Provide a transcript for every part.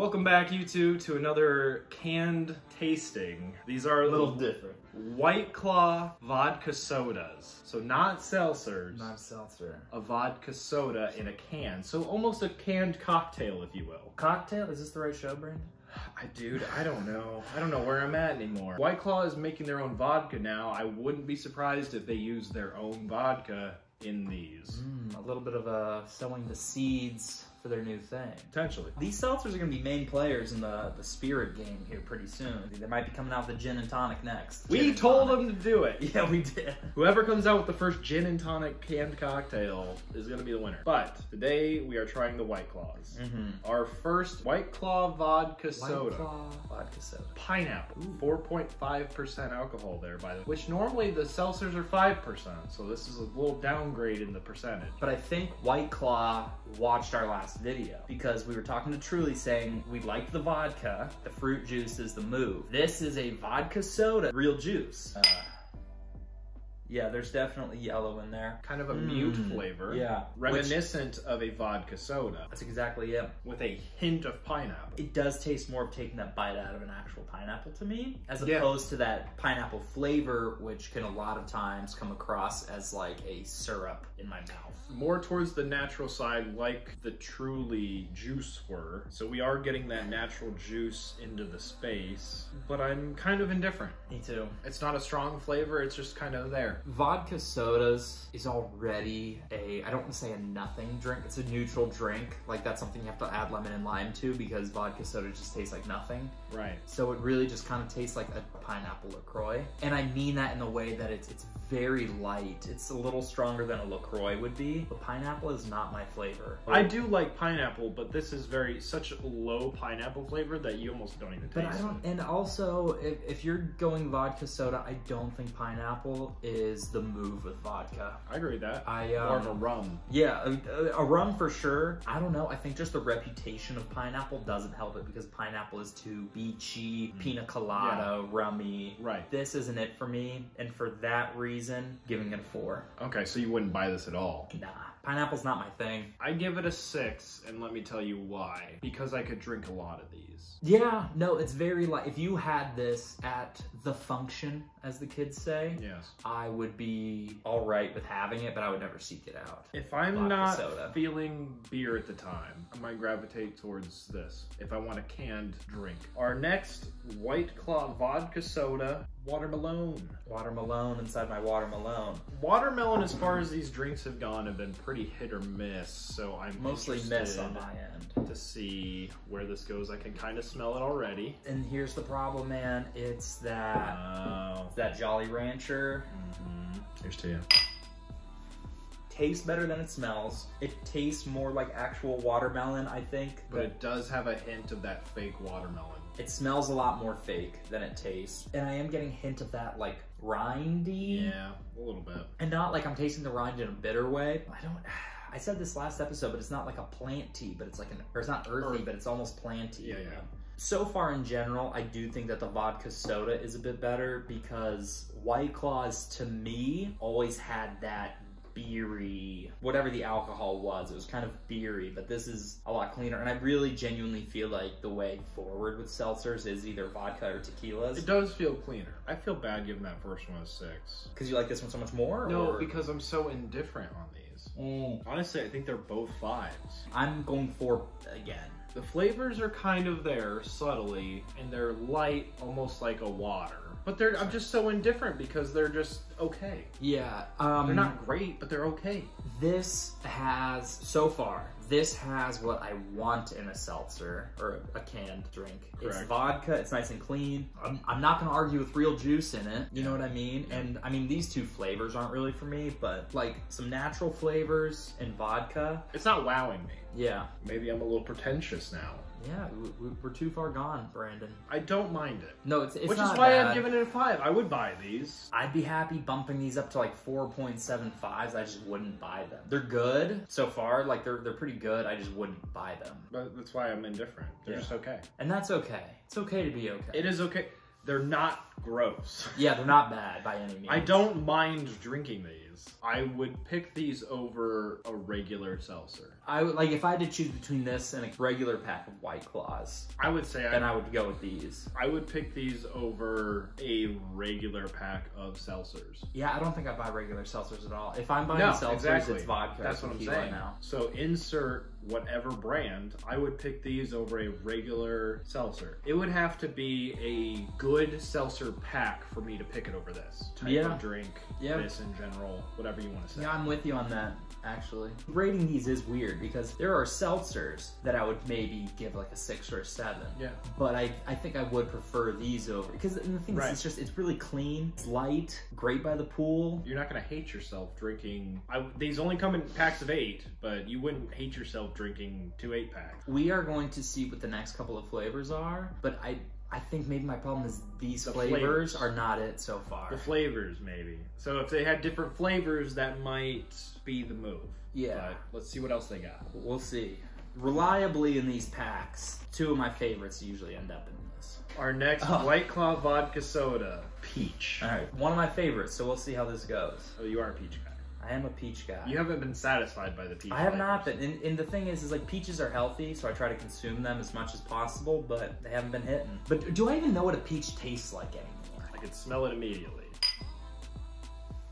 Welcome back, you two, to another canned tasting. These are A little different. White Claw vodka sodas. So not seltzers, Not seltzer. a vodka soda in a can. So almost a canned cocktail, if you will. Cocktail? Is this the right show, Brandon? I, dude, I don't know. I don't know where I'm at anymore. White Claw is making their own vodka now. I wouldn't be surprised if they use their own vodka in these. Mm, a little bit of a sowing the seeds for their new thing. Potentially. These seltzers are going to be main players in the, the spirit game here pretty soon. They might be coming out with the gin and tonic next. Gin We told tonic. them to do it. Yeah, we did. Whoever comes out with the first gin and tonic canned cocktail is gonna be the winner. But today we are trying the White Claws. Mm-hmm. Our first White Claw vodka soda. White claw vodka soda. Pineapple. 4.5% alcohol there, by the way. Which normally the seltzers are 5%, so this is a little downgrade in the percentage. But I think White Claw watched our last video because we were talking to Truly saying we liked the vodka, the fruit juice is the move. This is a vodka soda, real juice. Uh, yeah, there's definitely yellow in there. Kind of a mute Mm, flavor. yeah. Reminiscent of a vodka soda That's exactly it. with a hint of pineapple. It does taste more of taking that bite out of an actual pineapple to me, as Yeah. opposed to that pineapple flavor, which can a lot of times come across as like a syrup in my mouth. more towards the natural side like the truly juice were so we are getting that natural juice into the space but i'm kind of indifferent Me too. it's not a strong flavor it's just kind of there Vodka sodas is already a, I don't want to say a nothing drink, it's a neutral drink. Like that's something you have to add lemon and lime to because vodka soda just tastes like nothing. right So it really just kind of tastes like a pineapple LaCroix. And I mean that in the way that it's, it's very light. It's a little stronger than a LaCroix would be. But pineapple is not my flavor. i do like pineapple but this is very such a low pineapple flavor that you almost don't even taste But I don't, it and also, if, if you're going vodka soda, I don't think pineapple is the move with vodka. i agree with that I, um, more of a rum Yeah, a, a rum for sure. I don't know. I think just the reputation of pineapple doesn't help it because pineapple is too beachy, pina colada, rummy. right This isn't it for me, and for that reason, giving it a four. okay so you wouldn't buy this at all Nah, pineapple's not my thing. i give it a six and let me tell you why because i could drink a lot of these Yeah, no, it's very like if you had this at the function, as the kids say, yes I would be all right with having it, but I would never seek it out. If I'm Vodka not soda. feeling beer at the time, I might gravitate towards this if I want a canned drink. Our next White Claw vodka soda, watermelon. Watermelon inside my watermelon. Watermelon, as far as these drinks have gone, have been pretty hit or miss, so I'm Mostly miss on my end. to see where this goes. I can kind of smell it already. And here's the problem, man. It's that Oh. it's that Jolly Rancher hmm Here's to you. tastes better than it smells. It tastes more like actual watermelon, I think, But but it does have a hint of that fake watermelon. It smells a lot more fake than it tastes. And I am getting hint of that like rindy. Yeah, a little bit. And not like I'm tasting the rind in a bitter way. I don't I said this last episode, but it's not like a plant tea, but it's like an or it's not earthy, Earth. but it's almost planty. Yeah, yeah. So far in general, I do think that the vodka soda is a bit better because White Claws to me always had that beery, whatever the alcohol was, it was kind of beery, but this is a lot cleaner. And I really genuinely feel like the way forward with seltzers is either vodka or tequilas. It does feel cleaner. I feel bad giving that first one a six. Because you like this one so much more? No, or- because I'm so indifferent on these. Mm, Honestly, I think they're both fives. I'm going for again. The flavors are kind of there subtly, and they're light, almost like a water. But they're I'm just so indifferent because they're just okay. Yeah, um, They're not great, but they're okay. This has, so far, this has what I want in a seltzer or a canned drink. It's vodka, it's nice and clean. I'm, I'm not gonna argue with real juice in it, you know what I mean? Yeah. And I mean, these two flavors aren't really for me, but like some natural flavors and vodka, It's not wowing me. yeah. Maybe I'm a little pretentious now. Yeah, we- we're too far gone, Brandon. I don't mind it. No, it's, it's Which is why bad. I'm giving it a five. I would buy these. I'd be happy bumping these up to like 4.75s. I just wouldn't buy them. They're good so far, like they're they're pretty good. I just wouldn't buy them. But that's why I'm indifferent. They're Yeah. just okay. And that's okay. It's okay to be okay. It is okay. They're not gross. Yeah, they're not bad by any means. I don't mind drinking these. I would pick these over a regular seltzer. I would like if I had to choose between this and a regular pack of White Claws, I would say then I, I would go with these. I would pick these over a regular pack of seltzers. Yeah, I don't think I buy regular seltzers at all. If I'm buying No, seltzers, exactly. it's vodka. That's what I'm saying. now. So insert whatever brand, I would pick these over a regular seltzer. It would have to be a good seltzer pack for me to pick it over this type Yeah. of drink, Yeah. this in general, whatever you want to say. Yeah, I'm with you on that, actually. Rating these is weird because there are seltzers that I would maybe give like a six or a seven. Yeah. But I, I think I would prefer these over because the thing Right. is, it's just it's really clean, it's light, great by the pool. You're not gonna hate yourself drinking. I, these only come in packs of eight, but you wouldn't hate yourself drinking two eight packs. We are going to see what the next couple of flavors are, but I I think maybe my problem is these The flavors, flavors. are not it so far. The flavors, maybe. So if they had different flavors, that might be the move. Yeah. But let's see what else they got. We'll see. Reliably in these packs, two of my favorites usually end up in this. Our next Oh. White Claw vodka soda, peach. All right, one of my favorites. So we'll see how this goes. Oh, you are a peach guy. I am a peach guy. You haven't been satisfied by the peach. I have not been. And, and the thing is, is like peaches are healthy, so I try to consume them as much as possible, but they haven't been hitting. But do I even know what a peach tastes like anymore? I can smell it immediately.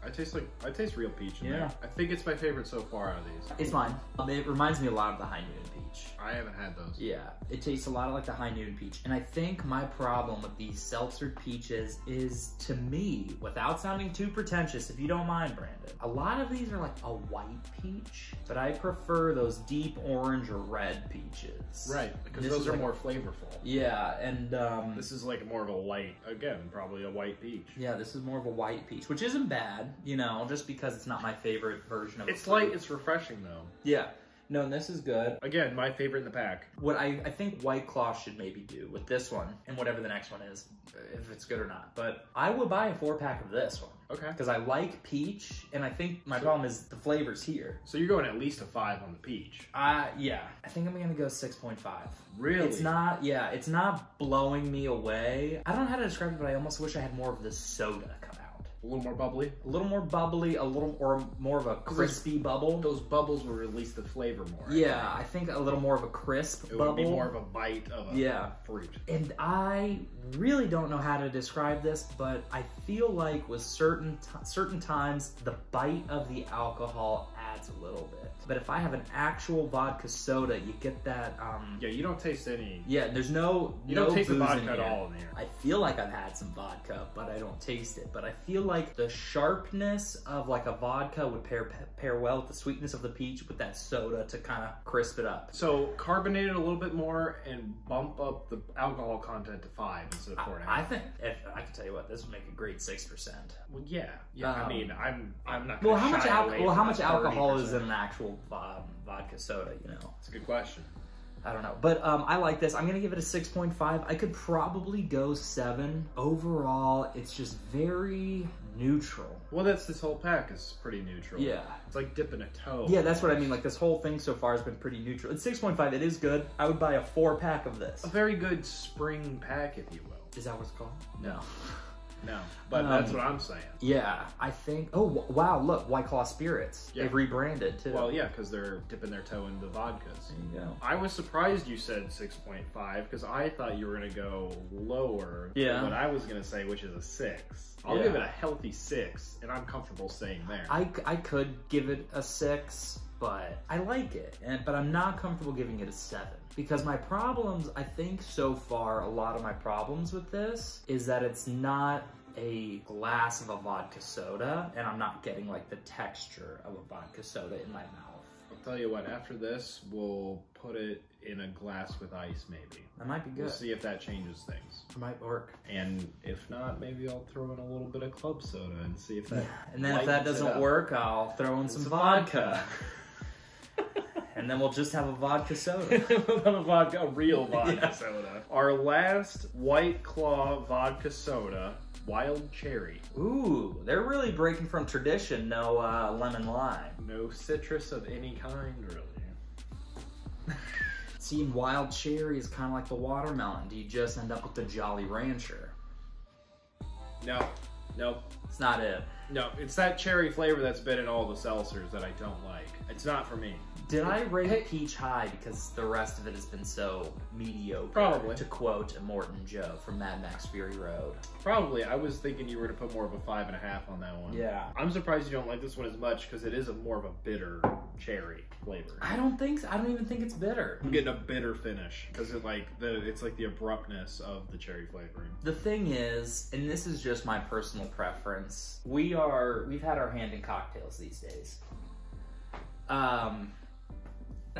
I taste like I taste real peach in Yeah. there. I think it's my favorite so far out of these. It's mine. Um, It reminds me a lot of the High Noon peach. I haven't had those. Yeah, it tastes a lot of like the High Noon peach. And I think my problem with these seltzer peaches is, to me, without sounding too pretentious, if you don't mind, Brandon, a lot of these are like a white peach, but I prefer those deep orange or red peaches. Right, because This those are like- more flavorful. Yeah, and um, This is like more of a white, again, probably a white peach. yeah, this is more of a white peach, which isn't bad, you know, just because it's not my favorite version of It's light, it's refreshing though. Yeah. No, and this is good. Again, my favorite in the pack. What I, I think White Claw should maybe do with this one and whatever the next one is, if it's good or not. But I would buy a four pack of this one Okay. because I like peach, and I think my So- problem is the flavors here. So you're going at least a five on the peach. Uh, yeah, I think I'm gonna go six point five. Really? It's not, yeah, it's not blowing me away. I don't know how to describe it, but I almost wish I had more of the soda out. A little more bubbly. A little more bubbly, a little or more of a crispy bubble. Those bubbles will release the flavor more. I Yeah, I think a little more of a crisp think. It bubble. would be more of a bite of a Yeah. fruit. And I really don't know how to describe this, but I feel like with certain certain times the bite of the alcohol adds a little bit. But if I have an actual vodka soda, you get that. Um, Yeah, you don't taste any. yeah, there's no You no don't taste the vodka at all in here. I feel like I've had some vodka, but I don't taste it. But I feel like the sharpness of like a vodka would pair pair well with the sweetness of the peach with that soda to kind of crisp it up. So carbonate it a little bit more and bump up the alcohol content to five instead of four and a half. I think if I can tell you what, this would make a great six percent. Well, yeah, yeah. I Um, mean, I'm I'm not. Well, how much shy al- away well how much that alcohol is in an actual um, vodka soda? You know, That's a good question. I don't know, but um, I like this. I'm gonna give it a six point five. I could probably go seven. Overall, it's just very neutral. Well, that's this whole pack is pretty neutral. Yeah. it's like dipping a toe. Yeah, that's what I mean. Like this whole thing so far has been pretty neutral. It's six point five. It is good. I would buy a four pack of this. a very good spring pack, if you will. Is that what it's called? No, no, but Um, that's what I'm saying. Yeah, I think. Oh wow! Look, White Claw Spirits. Yeah. They've rebranded too. Well, yeah, because they're dipping their toe into vodkas. There you go. I was surprised you said 6.5 because I thought you were going to go lower Yeah. than what I was going to say, which is a 6. I'll Yeah. give it a healthy 6, and I'm comfortable staying there. I I could give it a six, but I like it. And but I'm not comfortable giving it a seven because my problems, I think so far, a lot of my problems with this is that it's not a glass of a vodka soda, and I'm not getting like the texture of a vodka soda in my mouth. I'll tell you what, after this, we'll put it in a glass with ice, maybe. That might be good. We'll see if that changes things. It might work. And if not, maybe I'll throw in a little bit of club soda and see if that. And then if that doesn't work, I'll throw in some Some vodka. and then we'll just have a vodka soda. a vodka, a real vodka Yeah. soda. Our last White Claw vodka soda, Wild Cherry. Ooh, they're really breaking from tradition. No uh, lemon lime. No citrus of any kind, really. Seeing wild cherry is kind of like the watermelon. Do you just end up with the Jolly Rancher? No, no, It's not it. No. It's that cherry flavor that's been in all the seltzers that I don't like. It's not for me. Did I rate peach high because the rest of it has been so mediocre? Probably. To quote Morton Joe from Mad Max Fury Road. Probably. I was thinking you were to put more of a five and a half on that one. Yeah. I'm surprised you don't like this one as much because it is a more of a bitter cherry flavor. I don't think so. I don't even think it's bitter. I'm getting a bitter finish because it like the it's like the abruptness of the cherry flavoring. The thing is, and this is just my personal preference, we are we've had our hand in cocktails these days. Um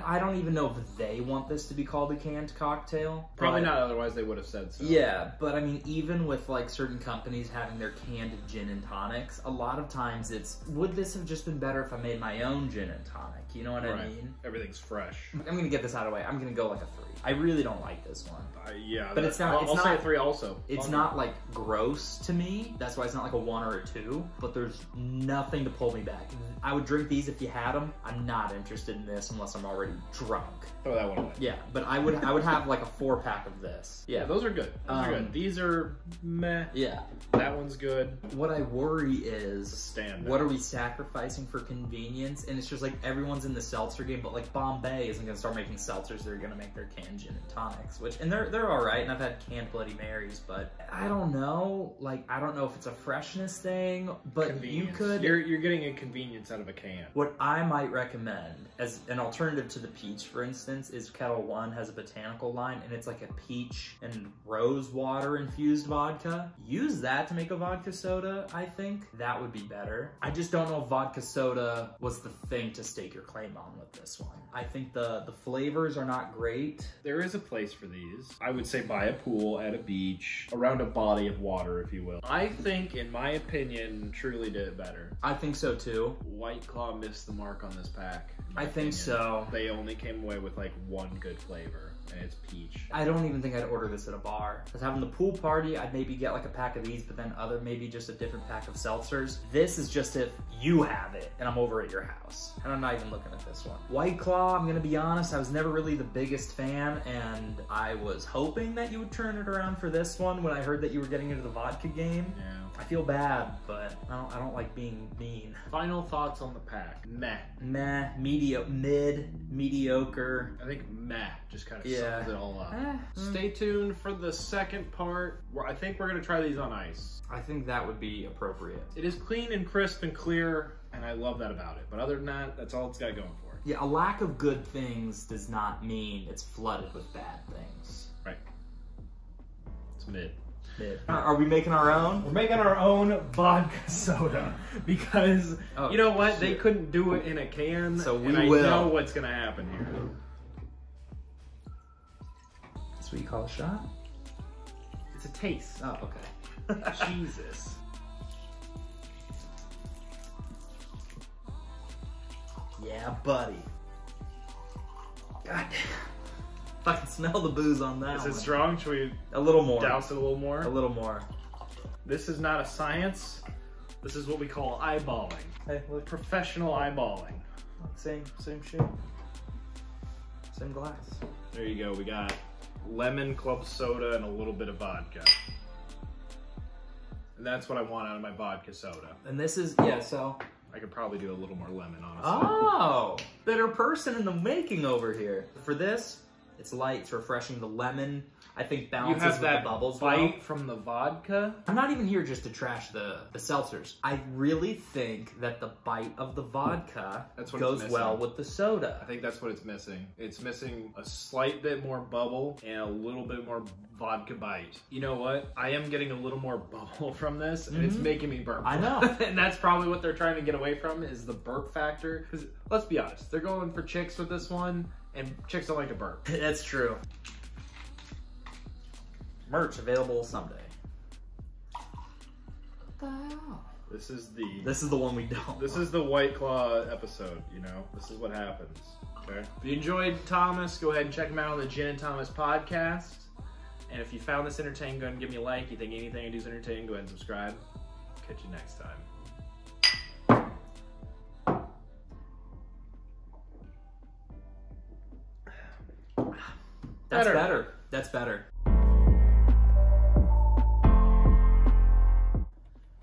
I don't even know if they want this to be called a canned cocktail. Probably not. Otherwise, they would have said so. Yeah, but I mean, even with like certain companies having their canned gin and tonics, a lot of times it's would this have just been better if I made my own gin and tonic? You know what I Right. mean? Everything's fresh. I'm gonna get this out of the way. I'm gonna go like a three. I really don't like this one. Uh, yeah, But it's not- I'll, it's I'll say a three also. It's I'll- not like gross to me. That's why it's not like a one or a two. But there's nothing to pull me back. I would drink these if you had them. I'm not interested in this unless I'm already drunk. Throw that one away. Yeah, but I would I would have like a four pack of this. Yeah, Yeah, those are good. Those are Um, good. These are meh. yeah. That one's good. What I worry is Stand. what are we sacrificing for convenience? And it's just like everyone's in the seltzer game, but like Bombay isn't gonna start making seltzers. They're gonna make their canned gin and tonics, which and they're they're all right. And I've had canned Bloody Marys, but I don't know. Like I don't know if it's a freshness thing, but you could. You're you're getting a convenience out of a can. What I might recommend as an alternative to the peach, for instance, is Ketel One has a botanical line and it's like a peach and rose water infused vodka. Use that to make a vodka soda, I think. That would be better. I just don't know if vodka soda was the thing to stake your claim on with this one. I think the, the flavors are not great. There is a place for these. I would say by a pool, at a beach, around a body of water, if you will. I think, in my opinion, Truly did it better. I think so too. White Claw missed the mark on this pack. I think so. They only came away with like one good flavor, and it's peach. I don't even think I'd order this at a bar. Because having the pool party, I'd maybe get like a pack of these, but then other maybe just a different pack of seltzers. This is just if you have it and I'm over at your house. And I'm not even looking at this one. White Claw, I'm gonna be honest, I was never really the biggest fan, and I was hoping that you would turn it around for this one when I heard that you were getting into the vodka game. Yeah. I feel bad, but I don't, I don't like being mean. Final thoughts on the pack. Meh. Meh, medio, mid, mediocre. I think meh just kind of Yeah. Sums it all up. Eh, mm. Stay tuned for the second part. Where I think we're gonna try these on ice. I think that would be appropriate. It is clean and crisp and clear, and I love that about it. But other than that, that's all it's got going for it. Yeah, a lack of good things does not mean it's flooded with bad things. Right. It's mid. Are we making our own? We're making our own vodka soda because Oh, you know what? They couldn't do it in a can. So we and I will. know what's gonna happen here. That's what you call a shot? It's a taste. Oh, okay. Jesus. yeah, buddy. God damn. I can smell the booze on that Is it one. strong? Should we A little more. douse it a little more? A little more. This is not a science. This is what we call eyeballing. Hey, look. Professional eyeballing. Same, same shit. Same glass. There you go. We got lemon club soda and a little bit of vodka. And that's what I want out of my vodka soda. And this is, yeah, so. I could probably do a little more lemon, honestly. Oh, better person in the making over here. For this, it's light, it's refreshing. The lemon, I think, you balances have with that the bubbles bite well. from the vodka. I'm not even here just to trash the, the seltzers. I really think that the bite of the vodka That's what goes well with the soda. I think that's what it's missing. It's missing a slight bit more bubble and a little bit more vodka bite. You know what? I am getting a little more bubble from this, and it's Mhm. making me burp. I know. and that's probably what they're trying to get away from is the burp factor. Because let's be honest, they're going for chicks with this one, and chicks don't like to burp. That's true. Merch available someday. What the hell? This is the This is the one we don't. This is the White Claw episode, you know? This is what happens. Okay. If you enjoyed Thomas, go ahead and check him out on the Gin and Thomas podcast. And if you found this entertaining, go ahead and give me a like. You think anything I do is entertaining, go ahead and subscribe. Catch you next time. That's Better. better. That's better.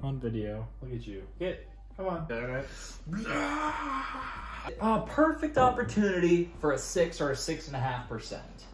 On video. Look at you. Get, come on. A ah, perfect opportunity for a six or a six and a half percent.